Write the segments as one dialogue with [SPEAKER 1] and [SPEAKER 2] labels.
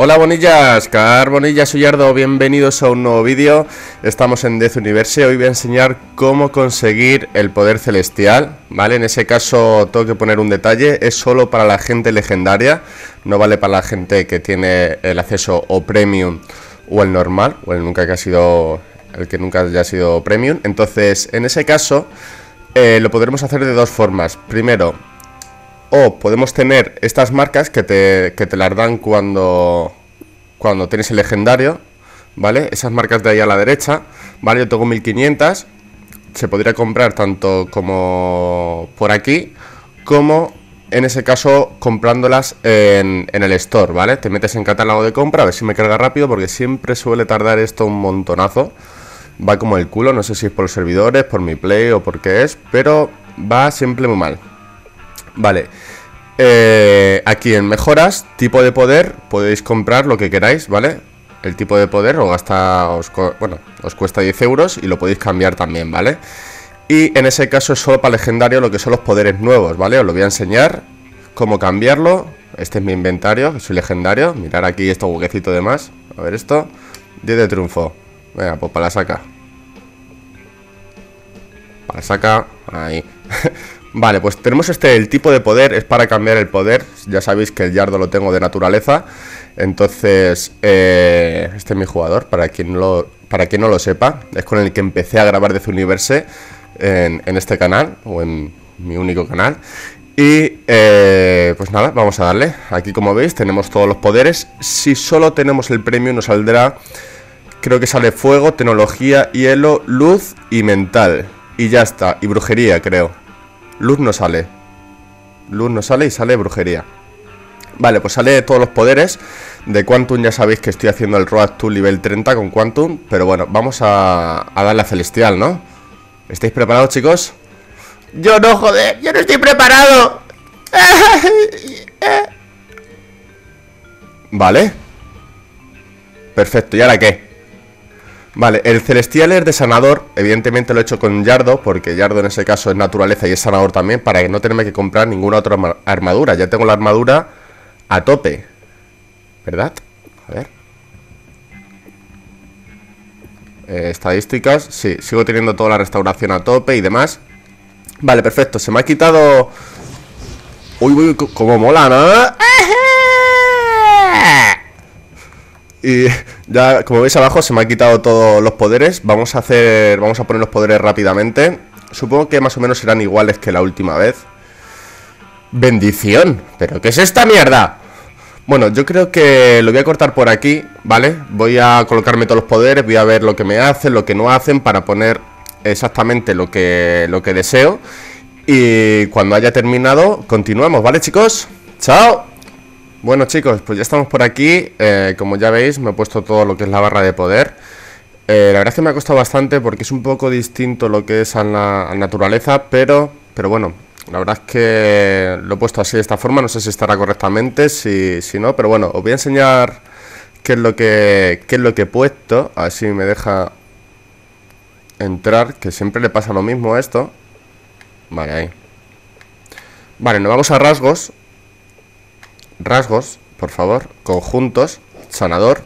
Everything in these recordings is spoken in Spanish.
[SPEAKER 1] Hola bonillas, Carbonillas soy Yardo, bienvenidos a un nuevo vídeo. Estamos en Death Universe, hoy voy a enseñar cómo conseguir el poder celestial ¿Vale? En ese caso tengo que poner un detalle, es solo para la gente legendaria No vale para la gente que tiene el acceso o premium o el normal O el nunca que ha sido, el que nunca haya sido premium. Entonces, en ese caso, eh, lo podremos hacer de dos formas. Primero, o podemos tener estas marcas que te, que te las dan cuando, cuando tienes el legendario, ¿vale? Esas marcas de ahí a la derecha, ¿vale? Yo tengo 1500, se podría comprar tanto como por aquí, como en ese caso comprándolas en, en, el store, ¿vale? Te metes en catálogo de compra, a ver si me carga rápido, porque siempre suele tardar esto un montonazo. Va como el culo, no sé si es por los servidores, por mi play o por qué es, pero va siempre muy mal. Vale. Eh, aquí en mejoras, tipo de poder, podéis comprar lo que queráis, ¿vale? El tipo de poder os gasta, os, bueno, os cuesta 10 euros y lo podéis cambiar también, ¿vale? Y en ese caso es solo para legendario lo que son los poderes nuevos, ¿vale? Os lo voy a enseñar cómo cambiarlo. Este es mi inventario, soy legendario. Mirar aquí este huequecito de más. A ver esto. 10 de triunfo. Venga, pues para la saca. Para la saca. Ahí. Vale, pues tenemos este, el tipo de poder, es para cambiar el poder, ya sabéis que el yardo lo tengo de naturaleza, entonces eh, este es mi jugador, para quien, lo, para quien no lo sepa, es con el que empecé a grabar desde Universe en, en este canal, o en mi único canal, y eh, pues nada, vamos a darle, aquí como veis tenemos todos los poderes, si solo tenemos el premio nos saldrá, creo que sale fuego, tecnología, hielo, luz y mental, y ya está, y brujería creo. Luz no sale. Luz no sale y sale brujería. Vale, pues sale todos los poderes. De Quantum ya sabéis que estoy haciendo el Road to nivel 30 con Quantum. Pero bueno, vamos a, a darle a Celestial, ¿no? ¿Estáis preparados, chicos?
[SPEAKER 2] Yo no, joder, yo no estoy preparado.
[SPEAKER 1] Vale. Perfecto, ¿y ahora qué? Vale, el celestial es de sanador, evidentemente lo he hecho con Yardo, porque Yardo en ese caso es naturaleza y es sanador también, para que no tenerme que comprar ninguna otra armadura. Ya tengo la armadura a tope, ¿verdad? A ver. Eh, estadísticas, sí, sigo teniendo toda la restauración a tope y demás. Vale, perfecto, se me ha quitado... Uy, uy, como mola, ¿no? Y ya, como veis abajo, se me han quitado todos los poderes. Vamos a hacer. Vamos a poner los poderes rápidamente. Supongo que más o menos serán iguales que la última vez. Bendición. ¿Pero qué es esta mierda? Bueno, yo creo que lo voy a cortar por aquí, ¿vale? Voy a colocarme todos los poderes, voy a ver lo que me hacen, lo que no hacen, para poner exactamente lo que, lo que deseo. Y cuando haya terminado, continuamos, ¿vale, chicos? ¡Chao! Bueno chicos, pues ya estamos por aquí. Eh, Como ya veis me he puesto todo lo que es la barra de poder. Eh, La verdad es que me ha costado bastante porque es un poco distinto lo que es a la, naturaleza Pero, pero bueno, la verdad es que lo he puesto así de esta forma. No sé si estará correctamente, si, si no Pero bueno, os voy a enseñar qué es lo que, qué es lo que he puesto. A ver si me deja entrar Que siempre le pasa lo mismo a esto. Vale, ahí. Vale, nos vamos a rasgos rasgos, por favor, conjuntos, sanador.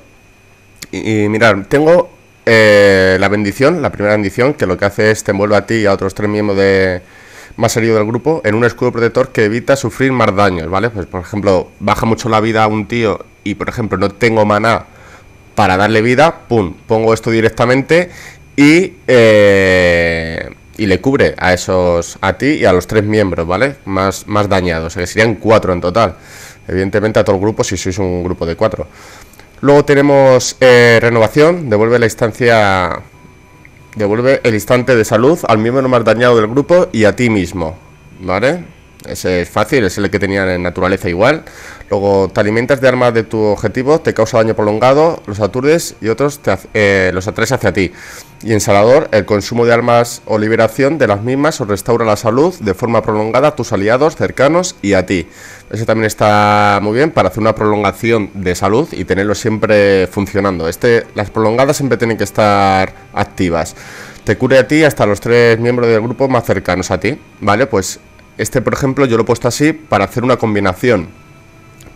[SPEAKER 1] Y, mirar, tengo eh, la bendición, la primera bendición, que lo que hace es te envuelve a ti y a otros tres miembros de más herido del grupo en un escudo protector que evita sufrir más daños, ¿vale? Pues por ejemplo, baja mucho la vida a un tío y por ejemplo no tengo maná para darle vida, pum, pongo esto directamente y eh, y le cubre a esos a ti y a los tres miembros, ¿vale? Más más dañados, que serían cuatro en total. Evidentemente a todo el grupo si sois un grupo de cuatro. Luego tenemos eh, renovación, devuelve la instancia, devuelve el instante de salud al miembro más dañado del grupo y a ti mismo, ¿vale? Ese es fácil, es el que tenían en naturaleza igual. Luego te alimentas de armas de tu objetivo, te causa daño prolongado, los aturdes y otros eh, los atraes hacia ti. Y en Salador, el consumo de armas o liberación de las mismas o restaura la salud de forma prolongada a tus aliados cercanos y a ti. Ese también está muy bien para hacer una prolongación de salud y tenerlo siempre funcionando. Este, las prolongadas siempre tienen que estar activas. Te cure a ti hasta los tres miembros del grupo más cercanos a ti. Vale, pues este por ejemplo yo lo he puesto así para hacer una combinación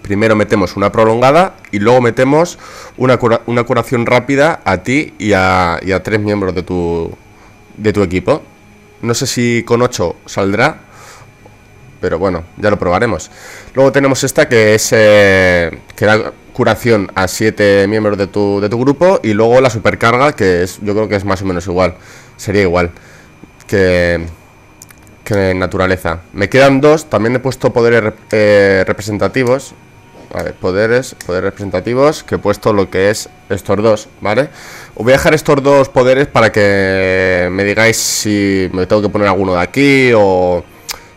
[SPEAKER 1] primero metemos una prolongada y luego metemos una, curación rápida a ti y a, tres miembros de tu, de tu equipo. No sé si con 8 saldrá, pero bueno, ya lo probaremos. Luego tenemos esta que es eh, que da curación a 7 miembros de tu, grupo y luego la supercarga que es yo creo que es más o menos igual, sería igual que, que naturaleza. Me quedan dos, también he puesto poderes eh, representativos. Vale, poderes, poderes representativos, que he puesto lo que es estos dos, ¿vale? Os voy a dejar estos dos poderes para que me digáis si me tengo que poner alguno de aquí o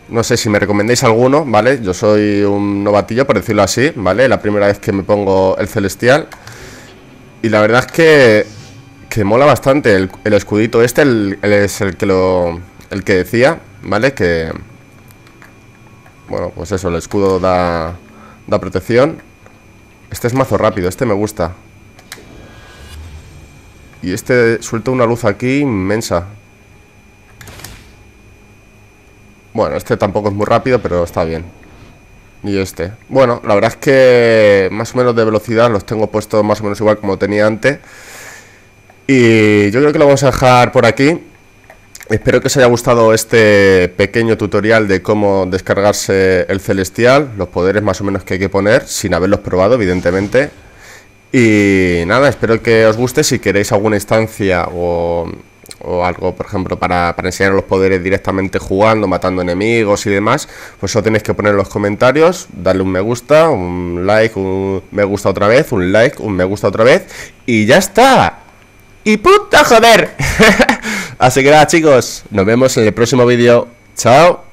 [SPEAKER 1] no sé si me recomendéis alguno, ¿vale? Yo soy un novatillo, por decirlo así, ¿vale? La primera vez que me pongo el celestial. Y la verdad es que, que mola bastante el, escudito este, el, es el que lo el que decía, ¿vale? Que bueno, pues eso, el escudo da da protección. Este es mazo rápido, este me gusta. Y este suelta una luz aquí inmensa. Bueno, este tampoco es muy rápido, pero está bien. Y este. Bueno, la verdad es que más o menos de velocidad los tengo puestos más o menos igual como tenía antes. Y yo creo que lo vamos a dejar por aquí. Espero que os haya gustado este pequeño tutorial de cómo descargarse el Celestial, los poderes más o menos que hay que poner, sin haberlos probado, evidentemente. Y nada, espero que os guste. Si queréis alguna instancia o algo, por ejemplo, para, para enseñar los poderes directamente jugando, matando enemigos y demás, pues eso tenéis que poner en los comentarios, darle un me gusta, un like, un me gusta otra vez, un like, un me gusta otra vez, y ya está. ¡Y puta joder! Así que nada chicos, nos vemos en el próximo vídeo. ¡Chao!